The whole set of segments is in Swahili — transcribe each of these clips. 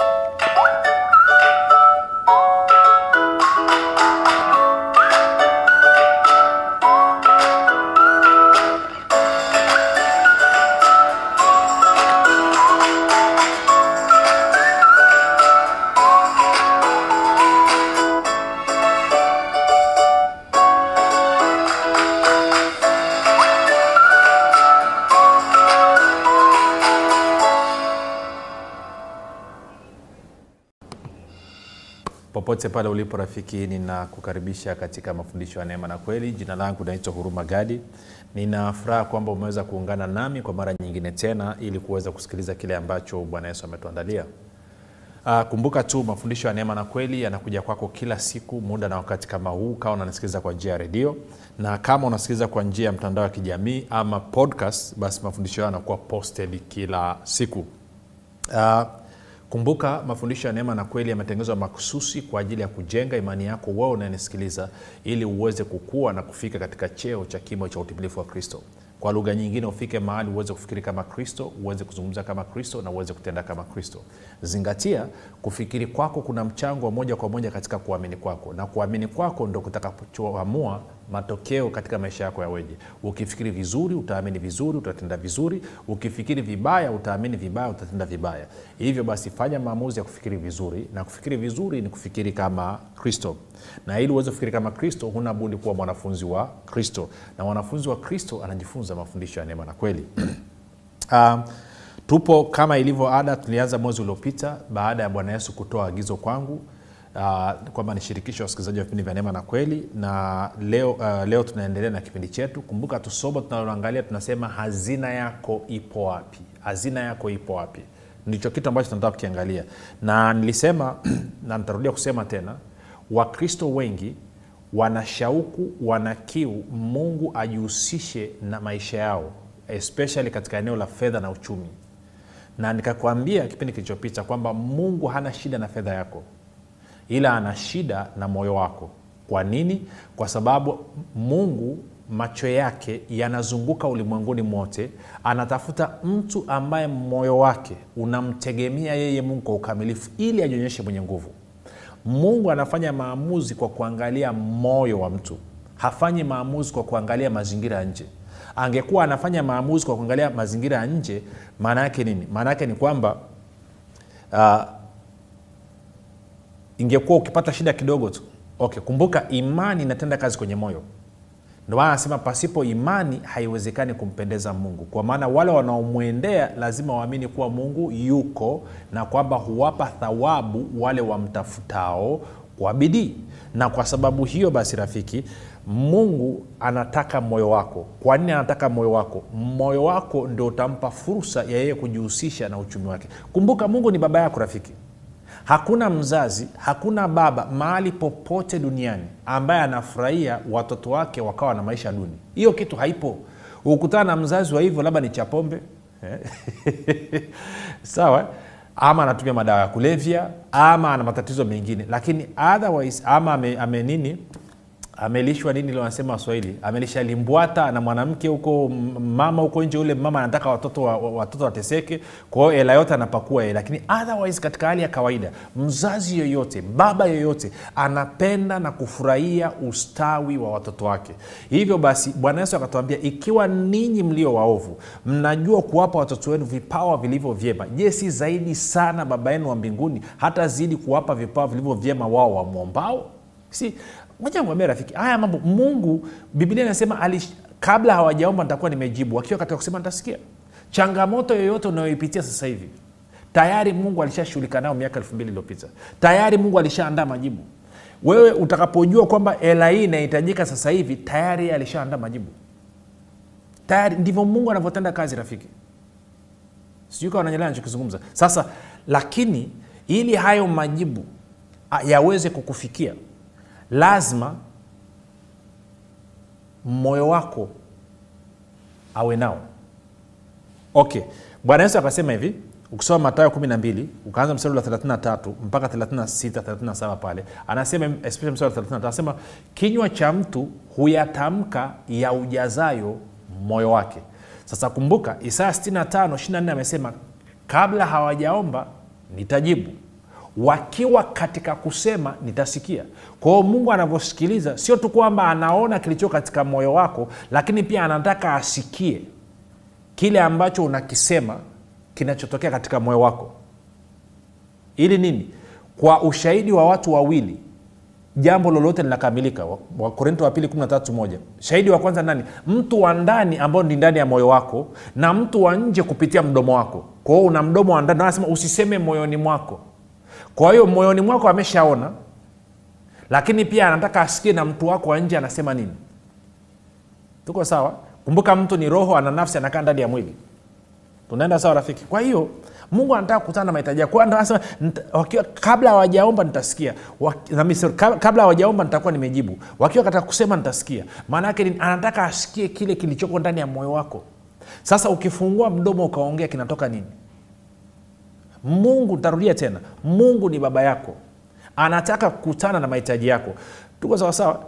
you. Popote pale ulipo rafiki ninakukaribisha katika mafundisho ya neema na kweli. Jina langu naitwa huruma gadi. Nina furaha kwamba umeweza kuungana nami kwa mara nyingine tena ili kuweza kusikiliza kile ambacho bwana yesu ametuandalia. Uh, kumbuka tu mafundisho ya neema na kweli yanakuja kwako kila siku muda na wakati kama huu kama unanisikiliza kwa njia ya redio. Na kama unasikiliza kwa njia ya mtandao wa kijamii ama podcast basi mafundisho hayo yanakuwa posted kila siku. Uh, kumbuka mafundisho ya neema na kweli yametengenezwa makususi kwa ajili ya kujenga imani yako wao unayenisikiliza ili uweze kukua na kufika katika cheo cha kimo cha utimilifu wa kristo. Kwa lugha nyingine ufike mahali uweze kufikiri kama kristo uweze kuzungumza kama kristo na uweze kutenda kama kristo. Zingatia kufikiri kwako kuna mchango wa moja kwa moja katika kuamini kwako. Na kuamini kwako ndo kutakachoamua matokeo katika maisha yako yaweje. Ukifikiri vizuri utaamini vizuri utatenda vizuri. Ukifikiri vibaya utaamini vibaya utatenda vibaya. Hivyo basi fanya maamuzi ya kufikiri vizuri na kufikiri vizuri ni kufikiri kama kristo. Na ili uweze kufikiri kama kristo huna budi kuwa mwanafunzi wa kristo. Na mwanafunzi wa kristo anajifunza mafundisho ya neema na kweli. Um, tupo kama ilivyo ada tulianza mwezi uliopita baada ya bwana yesu kutoa agizo kwangu uh, kwamba nishirikishe wasikilizaji wa vipindi vya neema na kweli na leo, uh, leo tunaendelea na kipindi chetu. Kumbuka tusomo tunaloangalia tunasema hazina yako ipo wapi? Hazina yako ipo wapi? Ndicho kitu ambacho tunataka kukiangalia. Na nilisema na nitarudia kusema tena wakristo wengi wana shauku wana kiu mungu ajihusishe na maisha yao especially katika eneo la fedha na uchumi. Na nikakwambia kipindi kilichopita kwamba mungu hana shida na fedha yako ila ana shida na moyo wako. Kwa nini? Kwa sababu mungu macho yake yanazunguka ulimwenguni mote anatafuta mtu ambaye moyo wake unamtegemea yeye mungu kwa ukamilifu ili ajionyeshe mwenye nguvu. Mungu anafanya maamuzi kwa kuangalia moyo wa mtu. Hafanyi maamuzi kwa kuangalia mazingira ya nje. Angekuwa anafanya maamuzi kwa kuangalia mazingira ya nje maana yake nini? Maana yake ni kwamba uh, ingekuwa ukipata shida kidogo tu. Okay kumbuka imani inatenda kazi kwenye moyo. Ndomana anasema pasipo imani haiwezekani kumpendeza mungu. Kwa maana wale wanaomwendea lazima waamini kuwa mungu yuko na kwamba huwapa thawabu wale wamtafutao kwa bidii. Na kwa sababu hiyo basi rafiki mungu anataka moyo wako. Kwa nini anataka moyo wako? Moyo wako ndio utampa fursa ya yeye kujihusisha na uchumi wake. Kumbuka mungu ni baba yako rafiki hakuna mzazi hakuna baba mahali popote duniani ambaye anafurahia watoto wake wakawa na maisha duni. Hiyo kitu haipo. Ukutana na mzazi wa hivyo labda ni chapombe sawa? Ama anatumia madawa ya kulevya ama ana matatizo mengine. Lakini otherwise ama ame, ame nini amelishwa nini wanasema waswahili? Amelisha limbwata na mwanamke huko mama huko nje ule mama anataka watoto wa, watoto wateseke. Kwa hiyo hela yote anapakua yeye lakini otherwise katika hali ya kawaida mzazi yoyote baba yoyote anapenda na kufurahia ustawi wa watoto wake. Hivyo basi bwana yesu akatuambia ikiwa ninyi mlio waovu mnajua kuwapa watoto wenu vipawa vilivyo vyema je si zaidi sana baba yenu wa mbinguni hata zidi kuwapa vipawa vilivyo vyema wao wamwombao? Si moja rafiki haya mambo mungu biblia inasema kabla hawajaomba nitakuwa nimejibu. Akiwa katika kusema nitasikia. Changamoto yoyote unayoipitia sasa hivi tayari mungu alishashughulika nayo miaka elfu mbili iliyopita. Tayari mungu alishaandaa majibu. Wewe utakapojua kwamba hela hii inahitajika sasa hivi tayari alishaandaa majibu. Tayari ndivyo mungu anavyotenda kazi rafiki. Sijui kawa nanyelea nachokizungumza sasa lakini ili hayo majibu yaweze kukufikia lazima moyo wako awe nao. Ok bwana yesu akasema hivi ukisoma matayo 12 ukaanza mstari wa 33 mpaka 36 37 pale anasema especially wa 33 anasema kinywa cha mtu huyatamka ya ujazayo moyo wake. Sasa kumbuka isaya 65 24 amesema kabla hawajaomba nitajibu wakiwa katika kusema nitasikia. Kwa hiyo mungu anavyosikiliza sio tu kwamba anaona kilicho katika moyo wako lakini pia anataka asikie kile ambacho unakisema kinachotokea katika moyo wako. Ili nini? Kwa ushahidi wa watu wawili jambo lolote linakamilika. Wakorinto wa pili 131 shahidi wa kwanza nani? Mtu wa ndani ambao ni ndani ya moyo wako na mtu wa nje kupitia mdomo wako. Kwa hiyo una mdomo wa ndani. Anasema usiseme moyoni mwako kwa hiyo moyoni mwako ameshaona lakini pia anataka asikie na mtu wako wa nje anasema nini. Tuko sawa? Kumbuka mtu ni roho ana nafsi anakaa ndani ya mwili. Tunaenda sawa rafiki? Kwa hiyo mungu anataka kukutana na mahitaji yako. Kabla hawajaomba nitasikia. Kabla hawajaomba nitakuwa nimejibu. Wakiwa katika kusema nitasikia. Maana yake anataka asikie kile kilichoko ndani ya moyo wako. Sasa ukifungua mdomo ukaongea kinatoka nini mungu tarudia tena. Mungu ni baba yako. Anataka kukutana na mahitaji yako. Tuko sawasawa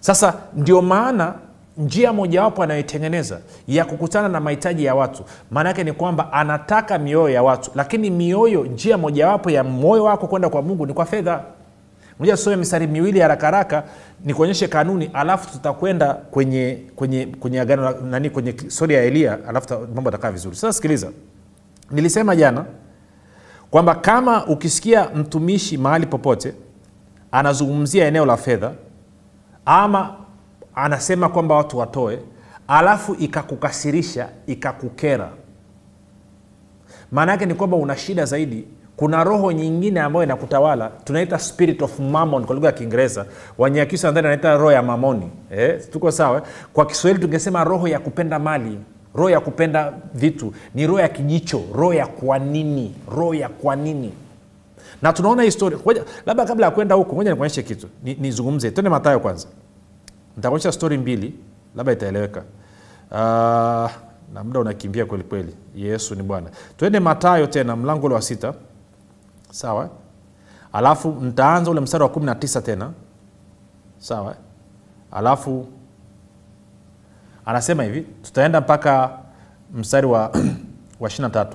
sasa ndio maana njia mojawapo anayoitengeneza ya kukutana na mahitaji ya watu maana yake ni kwamba anataka mioyo ya watu. Lakini mioyo njia mojawapo ya moyo wako kwenda kwa mungu ni kwa fedha. Moja tusome mistari miwili harakaraka haraka nikuonyeshe kanuni alafu tutakwenda kwenye kwenye kwenye agano nani kwenye stori ya elia alafu mambo atakaa vizuri. Sasa sikiliza. Nilisema jana kwamba kama ukisikia mtumishi mahali popote anazungumzia eneo la fedha ama anasema kwamba watu watoe alafu ikakukasirisha ikakukera. Maana yake ni kwamba una shida zaidi. Kuna roho nyingine ambayo inakutawala tunaita spirit of mammon kwa lugha ya kiingereza. Wanyakyusa nadhani anaita roho ya mamoni eh, tuko sawa? Kwa kiswahili tungesema roho ya kupenda mali roho ya kupenda vitu ni roho ya kijicho roho ya kwa nini roho ya kwa nini. Na tunaona historia. Ngoja- labda kabla ya kwenda huko moja nikuonyeshe kitu. Nizungumze Ni- twende matayo kwanza. Nitakuonyesha stori mbili labda itaeleweka. Uh, na muda unakimbia kwelikweli kweli. Yesu ni bwana. Twende matayo tena mlango ule wa sita. Sawa? Alafu ntaanza ule mstari wa 19 tena. Sawa? Alafu anasema hivi tutaenda mpaka mstari wa, wa 23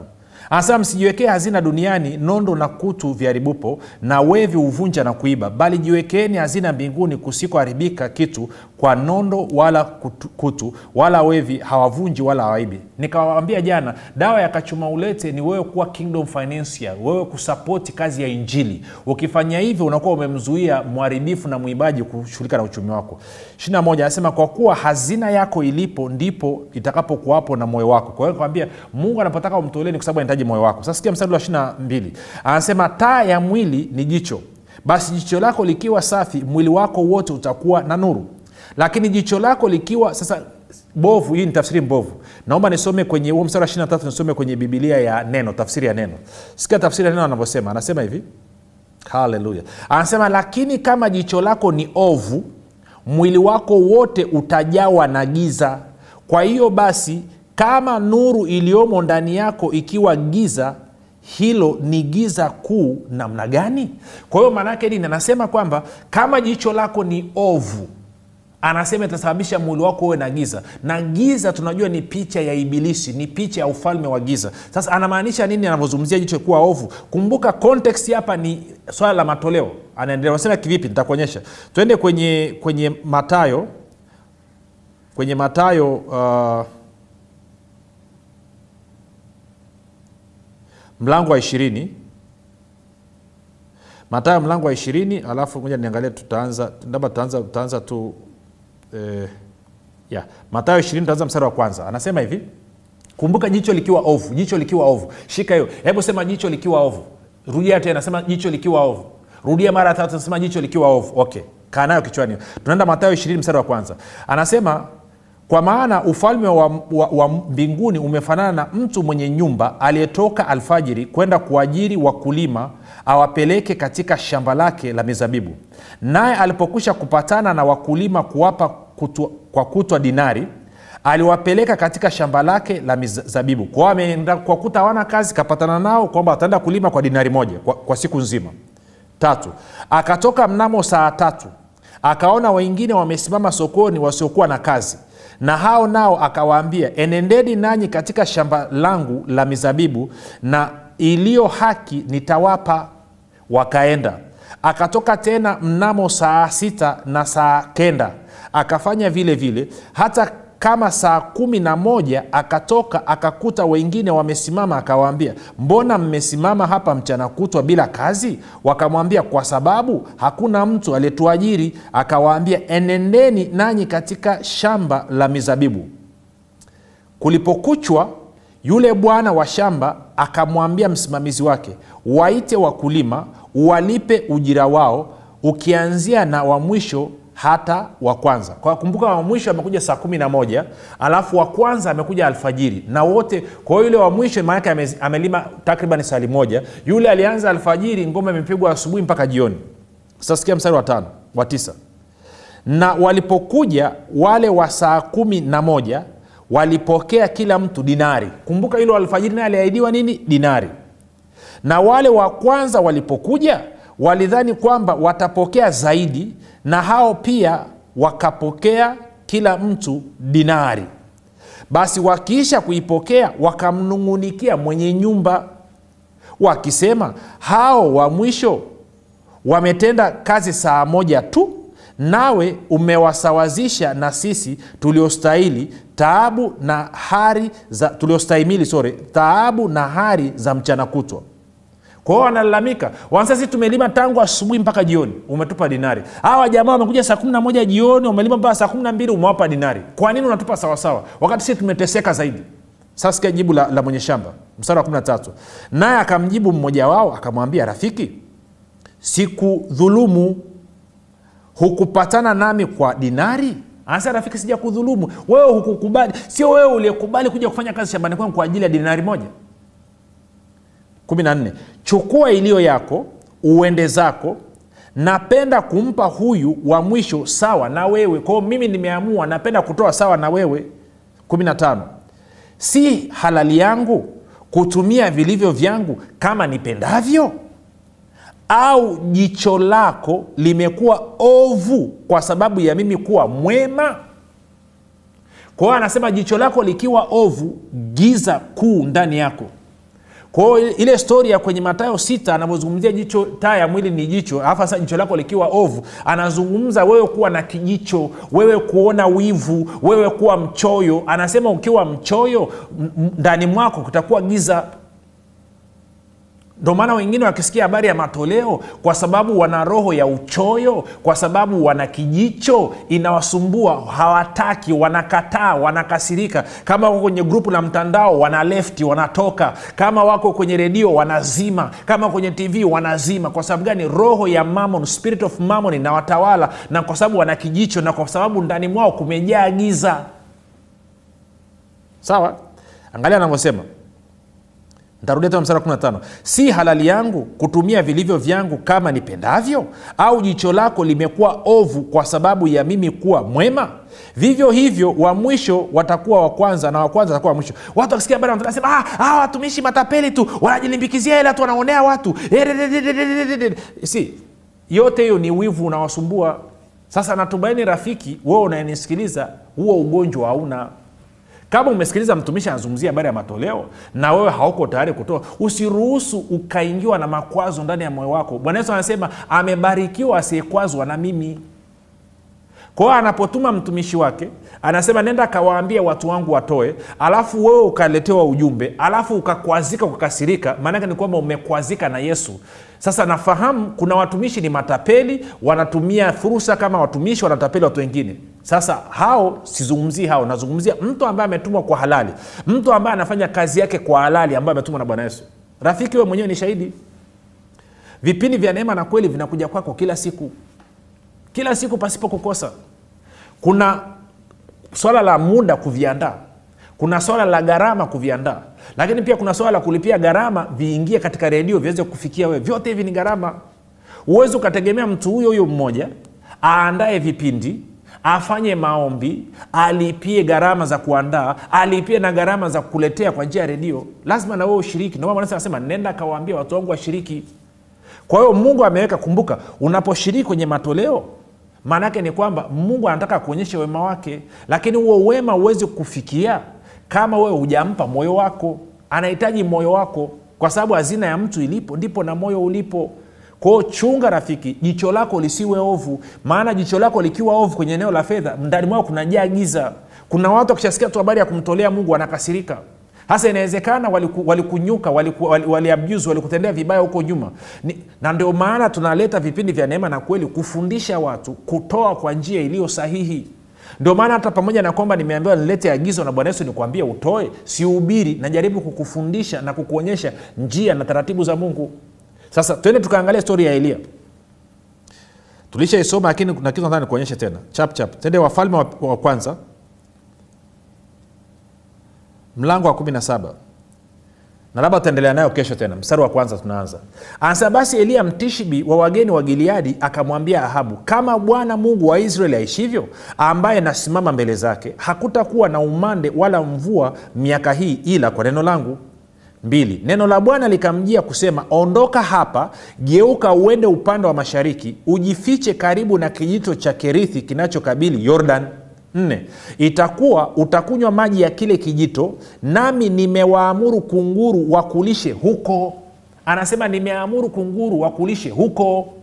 anasema msijiwekee hazina duniani nondo na kutu viharibupo na wevi huvunja na kuiba bali jiwekeeni hazina mbinguni kusikoharibika kitu kwa nondo wala kutu, kutu wala wevi hawavunji wala hawaibi. Nikawaambia jana dawa ya kachuma ulete ni wewe kuwa kingdom financier wewe kusapoti kazi ya injili. Ukifanya hivyo unakuwa umemzuia mharibifu na mwibaji kushughulika na uchumi wako. 21 anasema kwa kuwa hazina yako ilipo ndipo itakapokuwapo na moyo wako. Kwa hiyo kwambia mungu anapotaka umtoleni kwa sababu anahitaji moyo wako. Sasa sikia mstari wa 22 anasema taa ya mwili ni jicho. Basi jicho lako likiwa safi mwili wako wote utakuwa na nuru. Lakini jicho lako likiwa sasa bovu hii ni tafsiri mbovu. Naomba nisome kwenye huo mstari wa 23 nisome kwenye bibilia ya neno tafsiri ya neno. Sikia tafsiri ya neno anavyosema. Anasema hivi. Haleluya. Anasema lakini kama jicho lako ni ovu mwili wako wote utajawa na giza. Kwa hiyo basi kama nuru iliyomo ndani yako ikiwa giza hilo ni giza kuu namna gani? Kwa hiyo maanaake nini? Anasema kwamba kama jicho lako ni ovu anasema itasababisha mwili wako uwe na giza. Na giza tunajua ni picha ya ibilisi ni picha ya ufalme wa giza. Sasa anamaanisha nini anavyozungumzia jicho kuwa ovu? Kumbuka context hapa ni swala la matoleo. Anaendelea nasema kivipi? Nitakuonyesha. Twende kwenye kwenye matayo kwenye matayo uh, mlango wa ishirini. Matayo mlango wa ishirini alafu moja niangalie tutaanza labda tutaanza, tutaanza tu eh, yeah. matayo ishirini tutaanza mstari wa kwanza. Anasema hivi kumbuka jicho likiwa ovu jicho likiwa ovu. Shika hiyo. Hebu sema jicho likiwa ovu. Rudia tena sema jicho likiwa ovu. Rudia mara tatu nasema jicho likiwa ovu. Okay. Kaa nayo kichwani. Tunaenda matayo ishirini mstari wa kwanza. Anasema kwa maana ufalme wa, wa, wa mbinguni umefanana na mtu mwenye nyumba aliyetoka alfajiri kwenda kuajiri wakulima awapeleke katika shamba lake la mizabibu. Naye alipokwisha kupatana na wakulima kuwapa kutu, kwa kutwa dinari aliwapeleka katika shamba lake la mizabibu. Kwao ameenda kwa hawana kazi kapatana nao kwamba ataenda kulima kwa dinari moja kwa, kwa siku nzima. Tatu akatoka mnamo saa tatu akaona wengine wamesimama sokoni wasiokuwa na kazi na hao nao akawaambia enendeni nanyi katika shamba langu la mizabibu na iliyo haki nitawapa. Wakaenda. Akatoka tena mnamo saa sita na saa kenda. Akafanya vile vile. Hata kama saa kumi na moja akatoka akakuta wengine wamesimama akawaambia mbona mmesimama hapa mchana kutwa bila kazi? Wakamwambia kwa sababu hakuna mtu aliyetuajiri. Akawaambia enendeni nanyi katika shamba la mizabibu. Kulipokuchwa yule bwana wa shamba akamwambia msimamizi wake waite wakulima walipe ujira wao ukianzia na wa mwisho hata wa kwanza. Kwa kumbuka wa mwisho amekuja saa kumi na moja alafu wa kwanza amekuja alfajiri. Na wote kwa hiyo yule wa mwisho maanake amelima takriban sali moja. Yule alianza alfajiri ngoma imepigwa asubuhi mpaka jioni. Sasikia mstari wa tano wa tisa. Na walipokuja wale wa saa kumi na moja walipokea kila mtu dinari. Kumbuka yule alfajiri naye aliahidiwa nini? Dinari. Na wale wa kwanza walipokuja walidhani kwamba watapokea zaidi na hao pia wakapokea kila mtu dinari. Basi wakiisha kuipokea wakamnung'unikia mwenye nyumba wakisema hao wa mwisho wametenda kazi saa moja tu nawe umewasawazisha na sisi tuliostahili taabu na hari za tuliostahimili sore taabu na hari za mchana kutwa kwa hiyo wanalalamika. Wanasema sisi tumelima tangu asubuhi mpaka jioni umetupa dinari. Hawa jamaa wamekuja saa kumi na moja jioni wamelima mpaka saa kumi na mbili umewapa dinari. Kwa nini unatupa sawasawa wakati sisi tumeteseka zaidi. Sasa sikia jibu la, la mwenye shamba mstari wa 13 naye akamjibu mmoja wao akamwambia rafiki sikudhulumu. Hukupatana nami kwa dinari? Anasema rafiki sija kudhulumu wewe hukukubali. Sio wewe uliyekubali kuja kufanya kazi shambani kwangu kwa ajili ya dinari moja 14 chukua iliyo yako uende zako. Napenda kumpa huyu wa mwisho sawa na wewe. Kwao mimi nimeamua napenda kutoa sawa na wewe. 15 si halali yangu kutumia vilivyo vyangu kama nipendavyo? Au jicho lako limekuwa ovu kwa sababu ya mimi kuwa mwema? Kwa hiyo anasema jicho lako likiwa ovu giza kuu ndani yako kwa hiyo ile stori ya kwenye matayo sita anavyozungumzia jicho taa ya mwili ni jicho alafu sasa jicho lako likiwa ovu anazungumza wewe kuwa na kijicho wewe kuona wivu wewe kuwa mchoyo. Anasema ukiwa mchoyo ndani mwako kutakuwa giza ndio maana wengine wakisikia habari ya matoleo kwa sababu wana roho ya uchoyo kwa sababu wana kijicho inawasumbua hawataki wanakataa wanakasirika. Kama wako kwenye grupu la mtandao wana lefti wanatoka. Kama wako kwenye redio wanazima. Kama kwenye tv wanazima. Kwa sababu gani? Roho ya mammon spirit of mammon inawatawala na kwa sababu wana kijicho na kwa sababu ndani mwao kumejaa giza. Sawa? Angalia anavyosema ntarudia tena msara 15 si halali yangu kutumia vilivyo vyangu kama nipendavyo? Au jicho lako limekuwa ovu kwa sababu ya mimi kuwa mwema? Vivyo hivyo wa mwisho watakuwa wa kwanza na wa kwanza watakuwa wa mwisho. Watu wakisikia habari wanasema ah, ah, watumishi matapeli tu wanajilimbikizia hela tu wanaonea watu. Si yote hiyo ni wivu unawasumbua. Sasa natumaini rafiki wewe unayenisikiliza huo ugonjwa hauna kama umesikiliza mtumishi anazungumzia habari ya matoleo na wewe hauko tayari kutoa usiruhusu ukaingiwa na makwazo ndani ya moyo wako. Bwana yesu anasema amebarikiwa asiyekwazwa na mimi. Kwa hiyo anapotuma mtumishi wake anasema nenda akawaambia watu wangu watoe alafu wewe ukaletewa ujumbe alafu ukakwazika ukakasirika. Maanake ni kwamba umekwazika na yesu. Sasa nafahamu kuna watumishi ni matapeli wanatumia fursa kama watumishi wanatapeli watu wengine sasa hao sizungumzii hao nazungumzia mtu ambaye ametumwa kwa halali. Mtu ambaye anafanya kazi yake kwa halali ambaye ametumwa na bwana yesu. Rafiki we mwenyewe ni shahidi. Vipindi vya neema na kweli vinakuja kwako kila siku. Kila siku pasipo kukosa. Kuna swala la muda kuviandaa. Kuna swala la gharama kuviandaa. Lakini pia kuna swala la kulipia gharama viingie katika redio viweze kufikia wewe. Vyote hivi ni gharama. Huwezi ukategemea mtu huyo huyo mmoja aandae vipindi afanye maombi alipie gharama za kuandaa alipie na gharama za kuletea kwa njia ya redio. Lazima na ushiriki. Anasema nenda akawaambia watu wangu washiriki. Kwa hiyo mungu ameweka kumbuka unaposhiriki kwenye matoleo maanaake ni kwamba mungu anataka kuonyesha wema wake. Lakini huo wema uwezi kufikia kama wewe hujampa moyo wako. Anahitaji moyo wako kwa sababu hazina ya mtu ilipo ndipo na moyo ulipo kwao chunga rafiki jicho lako lisiwe ovu. Maana jicho lako likiwa ovu kwenye eneo la fedha ndani mwao kunajaa giza. Kuna watu wakishasikia tu habari ya kumtolea mungu wanakasirika. Hasa inawezekana waliku, walikunyuka waliku, wali, waliabuse walikutendea vibaya huko nyuma. Ni, na ndio maana tunaleta vipindi vya neema na kweli kufundisha watu kutoa kwa njia iliyo sahihi. Ndio maana hata pamoja na kwamba nimeambiwa nilete agizo na bwana yesu nikuambie utoe siubiri najaribu kukufundisha na kukuonyesha njia na taratibu za mungu sasa twende tukaangalia stori ya elia. Tulishaisoma lakini kuna kitu nataka nikuonyeshe tena. Chap chap. Tende wafalme wa, wa kwanza. Mlango wa 17 na labda utaendelea nayo kesho tena. Mstari wa kwanza tunaanza. Anasema basi eliya mtishibi wa wageni wa giliadi akamwambia ahabu kama bwana mungu wa israeli aishivyo ambaye nasimama mbele zake hakutakuwa na umande wala mvua miaka hii ila kwa neno langu mbili neno la bwana likamjia kusema ondoka hapa geuka uende upande wa mashariki ujifiche karibu na kijito cha kerithi kinachokabili yordan. Nne itakuwa utakunywa maji ya kile kijito nami nimewaamuru kunguru wakulishe huko. Anasema nimeamuru kunguru wakulishe huko.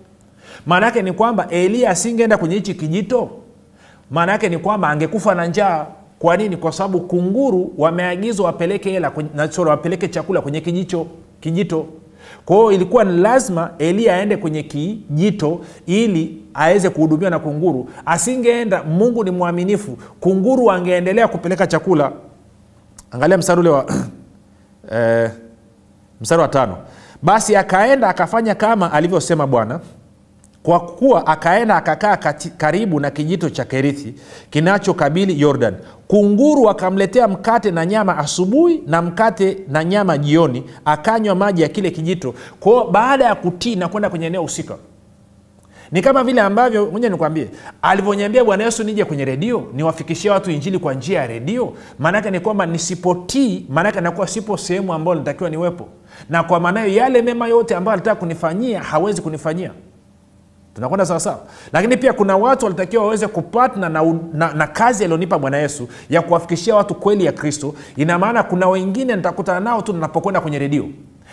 Maana yake ni kwamba eliya asingeenda kwenye hichi kijito? Maana yake ni kwamba angekufa na njaa kwa nini? Kwa sababu kunguru wameagizwa wapeleke hela wapeleke chakula kwenye kijicho kijito. Kwa hiyo ilikuwa ni lazima eliya aende kwenye kijito ili aweze kuhudumiwa na kunguru. Asingeenda mungu ni mwaminifu. Kunguru angeendelea kupeleka chakula. Angalia mstari ule wa eh, mstari wa tano. Basi akaenda akafanya kama alivyosema bwana kwa kuwa akaenda akakaa karibu na kijito cha kerithi kinachokabili yordan. Kunguru akamletea mkate na nyama asubuhi na mkate na nyama jioni akanywa maji ya kile kijito. Kwao baada ya kutii na kwenda kwenye eneo husika ni kama vile ambavyo moja nikwambie alivyoniambia bwana yesu nije kwenye redio niwafikishie watu injili kwa njia ya redio maanake ni kwamba nisipotii maanake nakuwa sipo sehemu ambayo natakiwa niwepo. Na kwa maanayo yale mema yote ambayo alitaka kunifanyia hawezi kunifanyia tunakwenda sawasawa lakini pia kuna watu walitakiwa waweze kupatna na, na, na kazi alionipa bwana yesu ya kuwafikishia watu kweli ya kristo. Ina maana kuna wengine nitakutana nao tu ninapokwenda kwenye redio.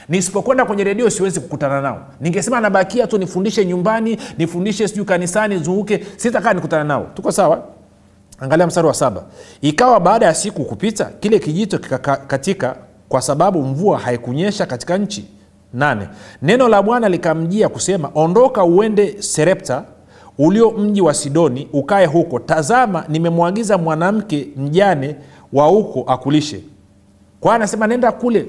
Nisipokwenda kwenye redio siwezi kukutana nao. Ningesema nabakia tu nifundishe nyumbani nifundishe sijui kanisani zunguke sitakaa nikutana nao. Tuko sawa? Angalia mstari wa saba. Ikawa baada ya siku kupita kile kijito kikakatika kwa sababu mvua haikunyesha katika nchi nane. Neno la bwana likamjia kusema ondoka uende serepta ulio mji wa sidoni ukae huko. Tazama nimemwagiza mwanamke mjane wa huko akulishe. Kwa anasema nenda kule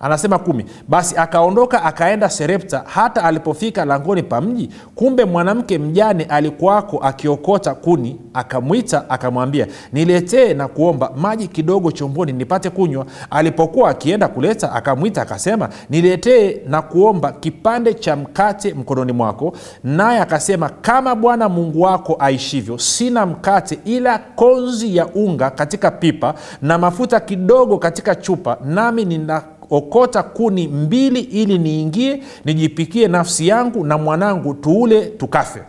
anasema kumi. Basi akaondoka akaenda serepta hata alipofika langoni pa mji kumbe mwanamke mjane alikuwako akiokota kuni akamwita akamwambia niletee na kuomba maji kidogo chomboni nipate kunywa. Alipokuwa akienda kuleta akamwita akasema niletee na kuomba kipande cha mkate mkononi mwako. Naye akasema kama bwana mungu wako aishivyo sina mkate ila konzi ya unga katika pipa na mafuta kidogo katika chupa nami nina okota kuni mbili ili niingie nijipikie nafsi yangu na mwanangu tuule tukafe.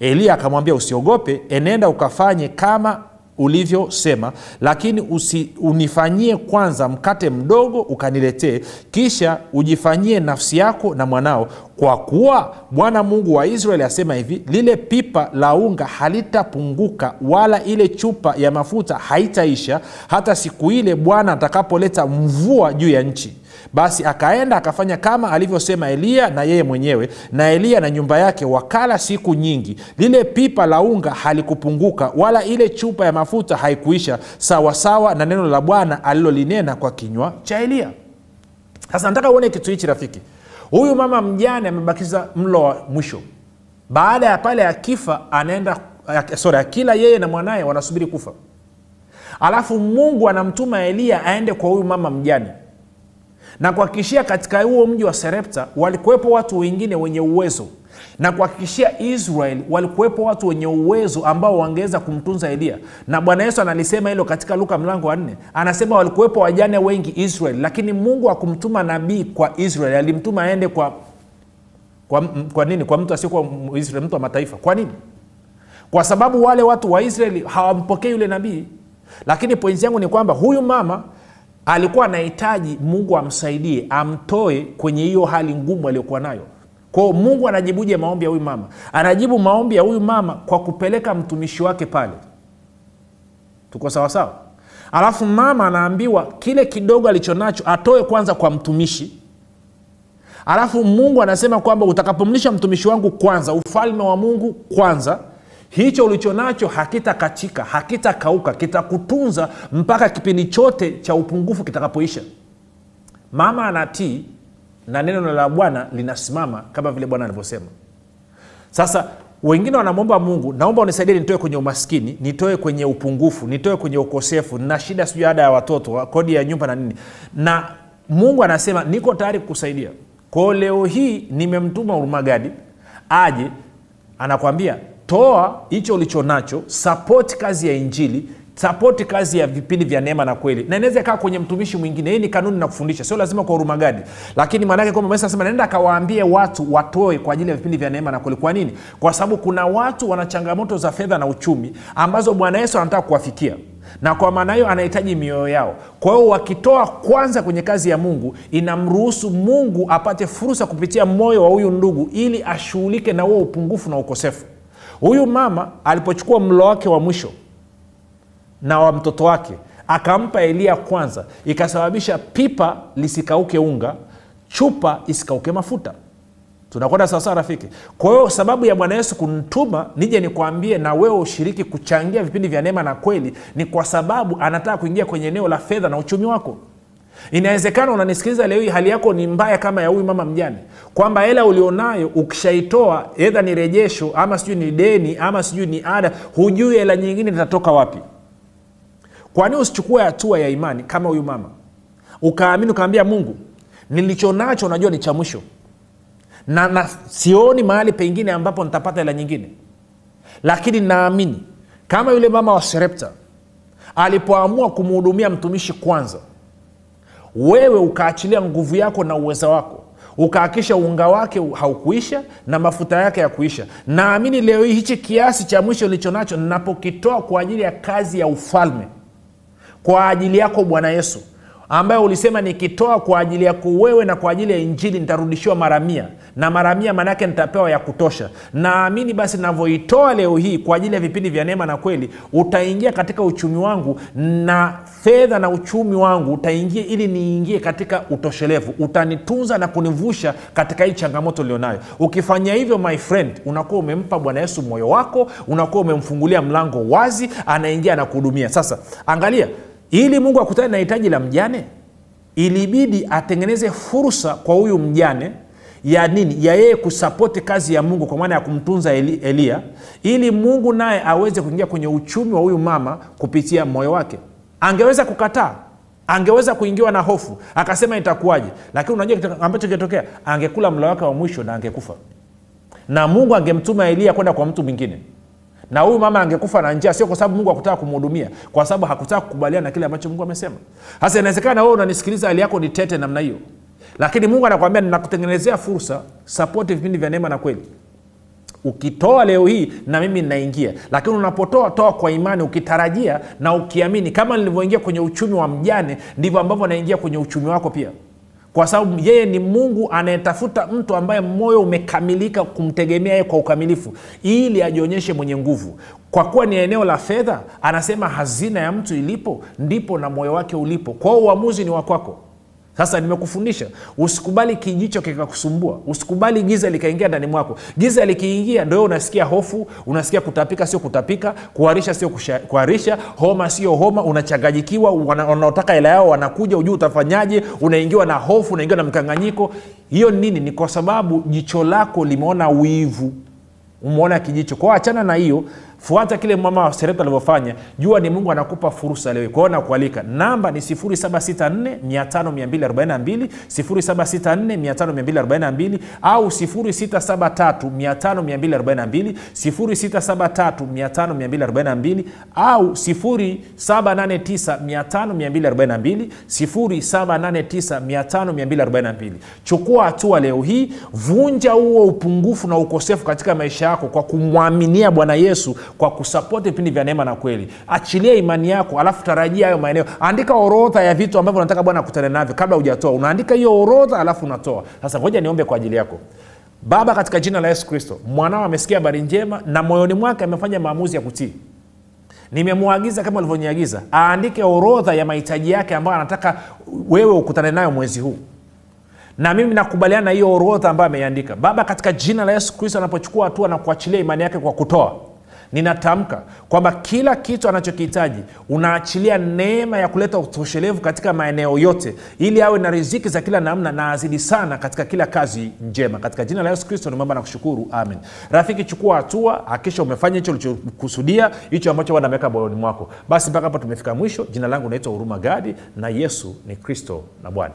Eliya akamwambia usiogope enenda ukafanye kama ulivyosema lakini usi, unifanyie kwanza mkate mdogo ukaniletee kisha ujifanyie nafsi yako na mwanao. Kwa kuwa bwana mungu wa israeli asema hivi lile pipa la unga halitapunguka wala ile chupa ya mafuta haitaisha hata siku ile bwana atakapoleta mvua juu ya nchi basi akaenda akafanya kama alivyosema eliya na yeye mwenyewe na eliya na nyumba yake wakala siku nyingi. Lile pipa la unga halikupunguka wala ile chupa ya mafuta haikuisha sawasawa na neno la bwana alilolinena kwa kinywa cha eliya sasa nataka uone kitu hichi rafiki. Huyu mama mjane amebakiza mlo wa mwisho. Baada ya pale akifa anaenda sorry akila yeye na mwanaye wanasubiri kufa. Alafu mungu anamtuma eliya aende kwa huyu mama mjane na kuhakikishia katika huo mji wa serepta walikuwepo watu wengine wenye uwezo. Na kuhakikishia israel walikuwepo watu wenye uwezo ambao wangeweza kumtunza elia. Na bwana yesu analisema hilo katika luka mlango wa nne. Anasema walikuwepo wajane wengi israel lakini mungu akumtuma nabii kwa israel. Alimtuma aende kwa kwa, kwa nini? Kwa mtu asiokuwa israel mtu wa mataifa. Kwa nini? Kwa sababu wale watu wa israeli hawampokei yule nabii. Lakini pointi yangu ni kwamba huyu mama alikuwa anahitaji mungu amsaidie amtoe kwenye hiyo hali ngumu aliyokuwa nayo. Kwao mungu anajibuje maombi ya huyu mama? Anajibu maombi ya huyu mama kwa kupeleka mtumishi wake pale. Tuko sawasawa alafu mama anaambiwa kile kidogo alichonacho atoe kwanza kwa mtumishi. Alafu mungu anasema kwamba utakapomlisha mtumishi wangu kwanza ufalme wa mungu kwanza hicho ulicho nacho hakitakatika hakitakauka kitakutunza mpaka kipindi chote cha upungufu kitakapoisha. Mama anatii na neno la bwana linasimama kama vile bwana alivyosema. Sasa wengine wanamwomba mungu naomba unisaidie nitoe kwenye umaskini nitoe kwenye upungufu nitoe kwenye ukosefu na shida sijui ada ya watoto kodi ya nyumba na nini. Na mungu anasema niko tayari kukusaidia. Kwao leo hii nimemtuma urumagadi aje anakwambia toa hicho ulicho nacho sapoti kazi ya injili sapoti kazi ya vipindi vya neema na kweli. Na inaweza ikawa kwenye mtumishi mwingine hii ni kanuni na kufundisha sio lazima kwa urumagadi lakini maanake kwamba sema naenda akawaambie watu watoe kwa ajili ya vipindi vya neema na kweli. Kwa nini? Kwa sababu kuna watu wana changamoto za fedha na uchumi ambazo bwana yesu anataka kuwafikia. Na kwa maana hiyo anahitaji mioyo yao. Kwa hiyo wakitoa kwanza kwenye kazi ya mungu inamruhusu mungu apate fursa kupitia moyo wa huyu ndugu ili ashughulike na huo upungufu na ukosefu huyu mama alipochukua mlo wake wa mwisho na wa mtoto wake akampa elia kwanza ikasababisha pipa lisikauke unga chupa isikauke mafuta. Tunakwenda sawasawa rafiki? Kwa hiyo sababu ya bwana yesu kuntuma nije nikwambie na wewe ushiriki kuchangia vipindi vya neema na kweli ni kwa sababu anataka kuingia kwenye eneo la fedha na uchumi wako inawezekana unanisikiliza leo hii hali yako ni mbaya kama ya huyu mama mjane kwamba hela ulionayo ukishaitoa edha ni rejesho ama sijui ni deni ama sijui ni ada hujui hela nyingine itatoka wapi. Kwani usichukue hatua ya imani kama huyu mama? Ukaamini ukaambia mungu nilicho nacho najua ni cha mwisho. Na, na sioni mahali pengine ambapo nitapata hela nyingine. Lakini naamini kama yule mama wa serepta alipoamua kumhudumia mtumishi kwanza wewe ukaachilia nguvu yako na uweza wako ukaakisha unga wake haukuisha na mafuta yake ya kuisha naamini leo hii hichi kiasi cha mwisho ulichonacho napokitoa kwa ajili ya kazi ya ufalme kwa ajili yako bwana yesu ambayo ulisema nikitoa kwa ajili yako wewe na kwa ajili ya injili nitarudishiwa mara mia. Na mara mia maanaake nitapewa ya kutosha. Naamini basi navyoitoa leo hii kwa ajili ya vipindi vya neema na kweli utaingia katika uchumi wangu na fedha na uchumi wangu utaingia ili niingie katika utoshelevu. Utanitunza na kunivusha katika hii changamoto ulionayo ukifanya hivyo my friend unakuwa umempa bwana yesu moyo wako unakuwa umemfungulia mlango wazi anaingia anakuhudumia sasa angalia ili mungu akutane na hitaji la mjane ilibidi atengeneze fursa kwa huyu mjane ya nini? Ya yeye kusapoti kazi ya mungu kwa maana ya kumtunza eliya ili mungu naye aweze kuingia kwenye uchumi wa huyu mama kupitia moyo wake. Angeweza kukataa angeweza kuingiwa na hofu akasema itakuwaje? Lakini unajua ambacho kingetokea angekula mla wake wa mwisho na angekufa. Na mungu angemtuma eliya kwenda kwa mtu mwingine na huyu mama angekufa na njaa sio kwa sababu mungu hakutaka kumhudumia kwa sababu hakutaka kukubaliana na kile ambacho mungu amesema. Sasa inawezekana wewe unanisikiliza hali yako ni tete namna hiyo lakini mungu anakwambia ninakutengenezea fursa sapoti vipindi vya neema na kweli. Ukitoa leo hii na mimi ninaingia lakini unapotoa toa kwa imani ukitarajia na ukiamini kama nilivyoingia kwenye uchumi wa mjane ndivyo ambavyo naingia kwenye uchumi wako pia kwa sababu yeye ni mungu anayetafuta mtu ambaye moyo umekamilika kumtegemea ye kwa ukamilifu ili ajionyeshe mwenye nguvu. Kwa kuwa ni eneo la fedha anasema hazina ya mtu ilipo ndipo na moyo wake ulipo. Kwao uamuzi ni wakwako sasa nimekufundisha usikubali kijicho kikakusumbua usikubali giza likaingia ndani mwako. Giza likiingia ndo unasikia hofu unasikia kutapika sio kutapika kuharisha sio kuharisha homa sio homa unachanganyikiwa wanaotaka hela yao wanakuja ujuu utafanyaje unaingiwa na hofu unaingiwa na mkanganyiko. Hiyo nini? Ni kwa sababu jicho lako limeona wivu umeona kijicho. Kwao achana na hiyo fuata kile mama wa sereta alivyofanya jua ni mungu anakupa fursa leo. Kwao nakualika. Namba ni 7645242 7645242 au 6735242 6735242 au 7895242 7895242 chukua hatua leo hii vunja huo upungufu na ukosefu katika maisha yako kwa kumwaminia bwana yesu kwa kusapoti vipindi vya neema na kweli. Achilia imani yako alafu tarajia hayo maeneo. Andika orodha ya vitu ambavyo unataka bwana akutane navyo kabla hujatoa. Unaandika hiyo orodha alafu unatoa. Sasa ngoja niombe kwa ajili yako. Baba katika jina la yesu kristo mwanao amesikia habari njema na moyoni mwake amefanya maamuzi ya kutii. Nimemwagiza kama ulivyoniagiza. Aandike orodha ya mahitaji yake ambayo anataka wewe ukutane nayo mwezi huu. Na mimi nakubaliana na hiyo orodha ambayo ameiandika baba katika jina la yesu kristo anapochukua hatua na kuachilia imani yake kwa kutoa ninatamka kwamba kila kitu anachokihitaji unaachilia neema ya kuleta utoshelevu katika maeneo yote ili awe na riziki za kila namna na azidi sana katika kila kazi njema. Katika jina la yesu kristo nimeomba na kushukuru. Amen. Rafiki chukua hatua hakisha umefanya hicho ulichokusudia hicho ambacho bwana ameweka moyoni mwako. Basi mpaka hapo tumefika mwisho. Jina langu unaitwa huruma gadi na yesu ni kristo na bwana